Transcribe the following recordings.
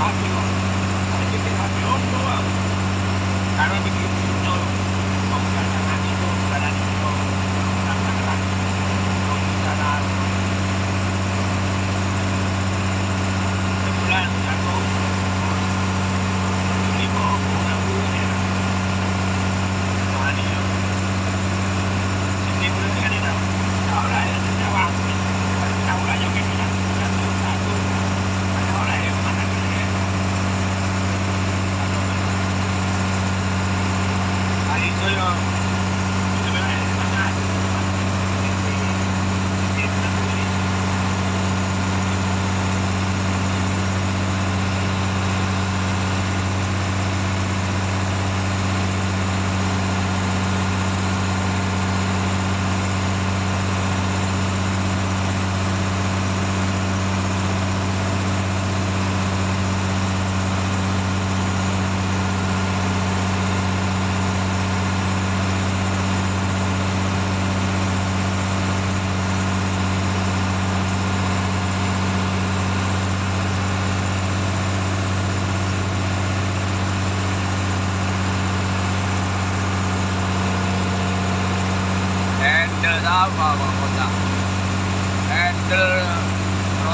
hot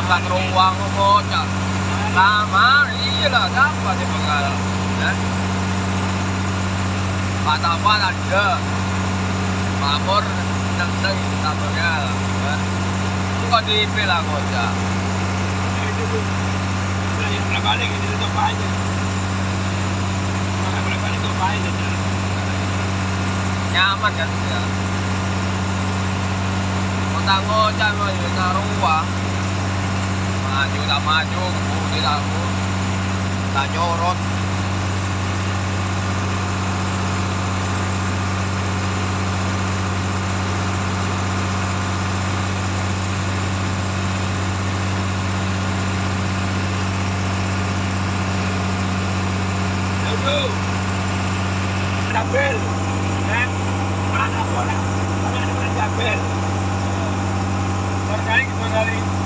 rusak ruang kok kocak sama iya lah apa sih bakal ya patah-patah ada. Mamur neng-neng ya kok balik ini tutup aja. Boleh balik tutup aja nyaman kan ya kota mah ya ruang maju tak maju kemudi tak tak nyorot Ayo. Tabel. Eh, mana? Mana ada tabel? Sekali, sekali.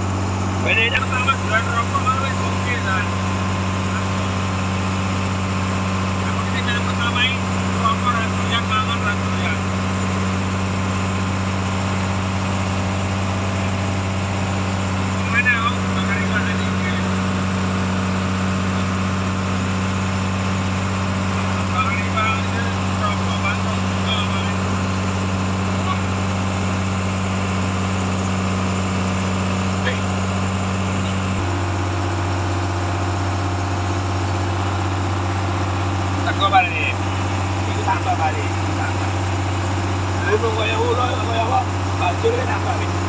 Pero era para mostrar ropa, no gua balik ni. Aku tambah balik. Tambah. Lalu gua yang ulo, gua yang apa? Baju dia tambah ni.